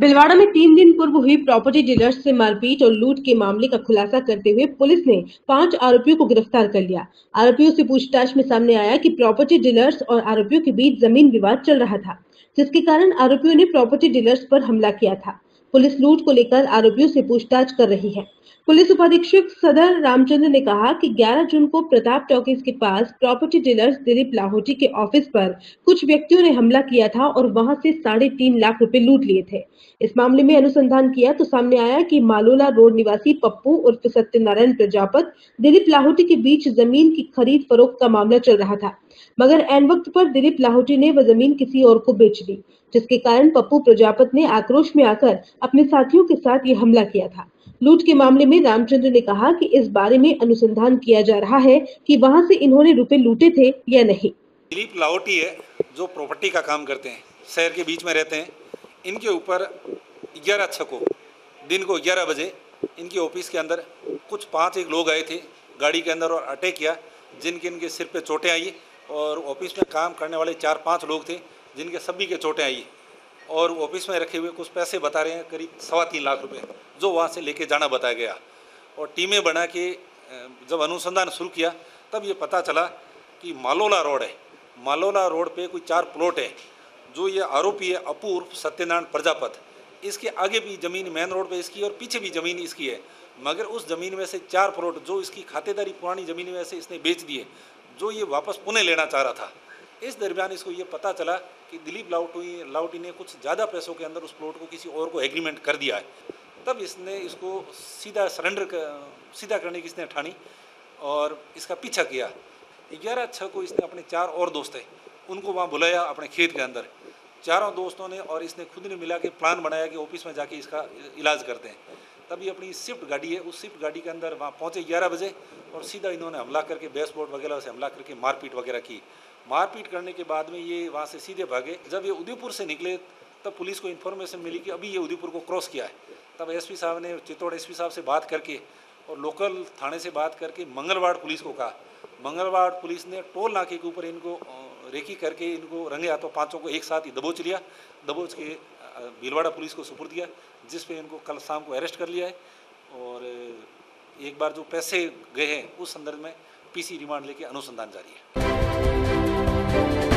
भिलवाड़ा में तीन दिन पूर्व हुई प्रॉपर्टी डीलर्स से मारपीट और लूट के मामले का खुलासा करते हुए पुलिस ने पाँच आरोपियों को गिरफ़्तार कर लिया। आरोपियों से पूछताछ में सामने आया कि प्रॉपर्टी डीलर्स और आरोपियों के बीच ज़मीन विवाद चल रहा था, जिसके कारण आरोपियों ने प्रॉपर्टी डीलर्स पर हमला किया था। पुलिस लूट को लेकर आरोपियों से पूछताछ कर रही है। पुलिस उपाधीक्षक सदर रामचंद्र ने कहा कि 11 जून को प्रताप टॉकीज के पास प्रॉपर्टी डीलर्स दिलीप लाहौटी के ऑफ़िस पर कुछ व्यक्तियों ने हमला किया था और वहाँ से साढ़े तीन लाख रुपए लूट लिए थे। इस मामले में अनुसंधान किया तो सामने आया कि मालोला रोड निवासी पप्पू उर्फ़ सत्यनारायण प्रजापत दिलीप लाहौटी के बीच ज़मीन की खरीद फरोख्त का मामला चल रहा था, मगर एन वक्त पर दिलीप लाहौटी ने वह ज़मीन किसी और को बेच दी, जिसके कारण पप्पू प्रजापत ने आक्रोश में आकर अपने साथियों के साथ ये हमला किया था। लूट के मामले में रामचंद्र ने कहा कि इस बारे में अनुसंधान किया जा रहा है कि वहाँ से इन्होंने रुपए लूटे थे या नहीं। दिलीप लाहौटी है, जो प्रॉपर्टी का काम करते हैं, शहर के बीच में रहते हैं। इनके ऊपर ग्यारह छः को दिन को ग्यारह बजे इनके ऑफ़िस के अंदर कुछ पाँच एक लोग आए थे, गाड़ी के अंदर और अटैक किया, जिनके इनके सिर पे चोटें आई और ऑफ़िस में काम करने वाले चार पाँच लोग थे, जिनके सभी के चोटें आई। और ऑफ़िस में रखे हुए कुछ पैसे बता रहे हैं, करीब सवा तीन लाख रुपए, जो वहाँ से लेके जाना बताया गया। और टीमें बना के जब अनुसंधान शुरू किया, तब ये पता चला कि मालोला रोड है। मालोला रोड पे कोई चार प्लॉट है। जो ये आरोपी है, अपूर्व सत्यनारायण प्रजापत, इसके आगे भी ज़मीन मेन रोड पे इसकी और पीछे भी ज़मीन इसकी है। मगर उस ज़मीन में से चार प्लॉट जो इसकी खातेदारी पुरानी ज़मीन में से इसने बेच दिए, जो ये वापस पुणे लेना चाह रहा था। इस दरमियान इसको ये पता चला कि दिलीप लाउटी लाउटी ने कुछ ज़्यादा पैसों के अंदर उस प्लॉट को किसी और को एग्रीमेंट कर दिया है। तब इसने इसको सीधा सरेंडर कर, सीधा करने की इसने ठानी और इसका पीछा किया। ग्यारह छः को इसने अपने चार और दोस्त है उनको वहाँ बुलाया अपने खेत के अंदर। चारों दोस्तों ने और इसने खुद ने मिला के प्लान बनाया कि ऑफ़िस में जाके इसका इलाज करते हैं। तभी अपनी स्विफ्ट गाड़ी है, उस स्विफ्ट गाड़ी के अंदर वहाँ पहुँचे ग्यारह बजे और सीधा इन्होंने हमला करके बेस बोर्ड वगैरह से हमला करके मारपीट वगैरह की। मारपीट करने के बाद में ये वहाँ से सीधे भागे। जब ये उदयपुर से निकले, तब पुलिस को इन्फॉर्मेशन मिली कि अभी ये उदयपुर को क्रॉस किया है। तब एसपी साहब ने, चित्तौड़ एसपी साहब से बात करके और लोकल थाने से बात करके मंगलवाड़ पुलिस को कहा। मंगलवार पुलिस ने टोल नाके के ऊपर इनको रेकी करके इनको रंगे हाथों पाँचों को एक साथ ही दबोच लिया, दबोच के भीलवाड़ा पुलिस को सुपुर दिया जिस पे इनको कल शाम को अरेस्ट कर लिया है और एक बार जो पैसे गए हैं उस संदर्भ में पीसी रिमांड लेके अनुसंधान जारी है।